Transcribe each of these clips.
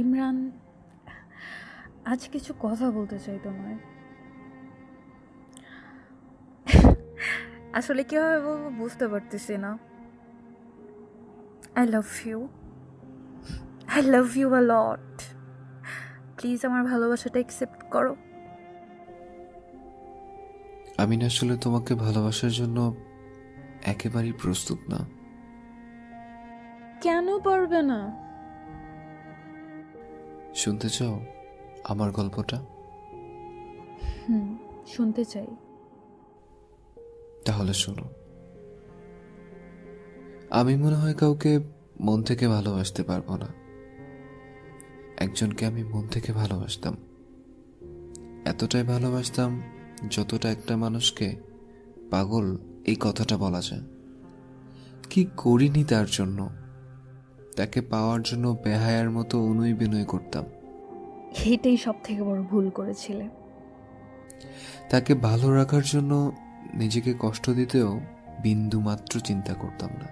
ইমরান, আজ কিছু কথা বলতে চাই তোমায়। আসলে কীভাবে বলব বুঝতে পারতেছি না। I love you I love you a lot please আমার ভালোবাসাটা অ্যাকসেপ্ট করো। আমি না আসলে তোমাকে ভালোবাসার জন্য একেবারেই প্রস্তুত না। কেন পারবে না? শুনতে চাও আমার গল্পটা? হুম শুনতে চাই। তাহলে শোনো। আমি মনে হয় কাউকে মন থেকে ভালোবাসতে পারব না। একজনকে আমি মন থেকে ভালোবাসতাম। এতটাই ভালোবাসতাম যতটা একটা মানুষকে পাগল এই কথাটা বলা যায়। কি করিনি তার জন্য? তাকে পাওয়ার জন্য বেহায়ার মতো অনুই বিনয় করতাম। এটাই সব থেকে বড় ভুল করেছিলে। তাকে ভালো রাখার জন্য নিজেকে কষ্ট দিতেও বিন্দু মাত্র চিন্তা করতাম না।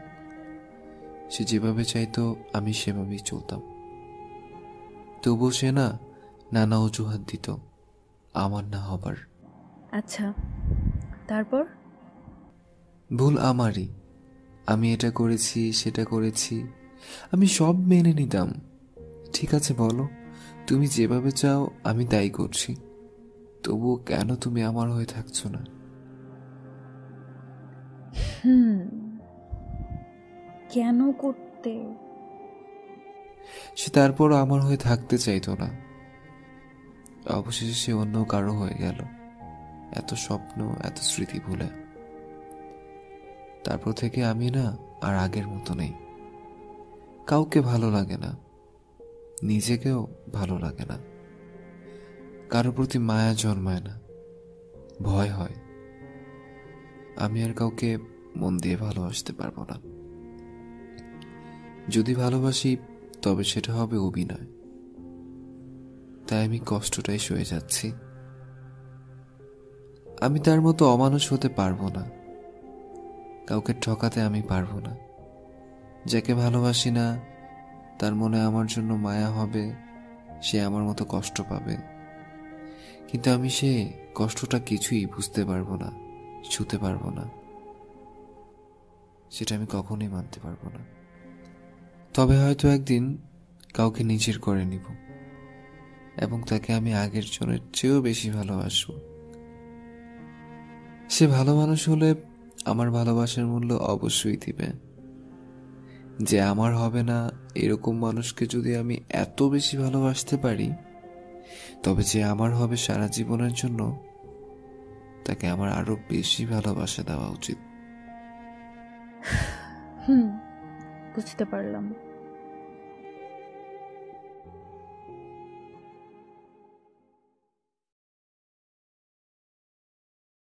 সে যেভাবে চাইতো আমি সেভাবেই চলতাম। তবু সে না নানা অজুহাত দিত আমার না হবার। আচ্ছা তারপর? ভুল আমারই। আমি এটা করেছি সেটা করেছি। আমি সব মেনে নিতাম। ঠিক আছে বলো। তুমি যেভাবে চাও আমি তাই করছি। তবুও কেন তুমি আমার হয়ে থাকছো না? হুম। কেন করতে? সে তারপরও আমার হয়ে থাকতে চাইতো না। অবশেষে সে অন্য কারও হয়ে গেল। এত স্বপ্ন, এত স্মৃতি ভুলে। তারপর থেকে আমি না আর আগের মতো নেই। কাউকে ভালো লাগে না, নিজেকেও ভালো লাগে না। কারও প্রতি মায়া জন্মায় না, ভয় হয়। আমি আর কাউকে মন দিয়ে ভালোবাসতে পারব না। যদি ভালোবাসি, তবে সেটা হবে অভিনয়। তাই আমি কষ্টটাই সয়ে যাচ্ছি। আমি তার মতো অমানুষ হতে পারব না। কাউকে ঠকাতে আমি পারব না। যাকে ভালোবাসি না, তার মনে আমার জন্য মায়া হবে, সে আমার মতো কষ্ট পাবে। কিন্তু আমি সে কষ্টটা কিছুই বুঝতে পারব না, ছুতে পারব না। সেটা আমি কখনোই মানতে পারব না। তবে হয়তো একদিন কাউকে নিজের করে নিব এবং তাকে আমি আগের জনের চেয়েও বেশি ভালোবাসবো। সে ভালো মানুষ হলে আমার ভালোবাসার মূল্য অবশ্যই দিবে। যে আমার হবে না এরকম মানুষকে যদি আমি এত বেশি ভালোবাসতে পারি, তবে যে আমার হবে সারা জীবনের জন্য, তাকে আমার আরও বেশি ভালোবাসা দেওয়া উচিত। হুম, বুঝতে পারলাম।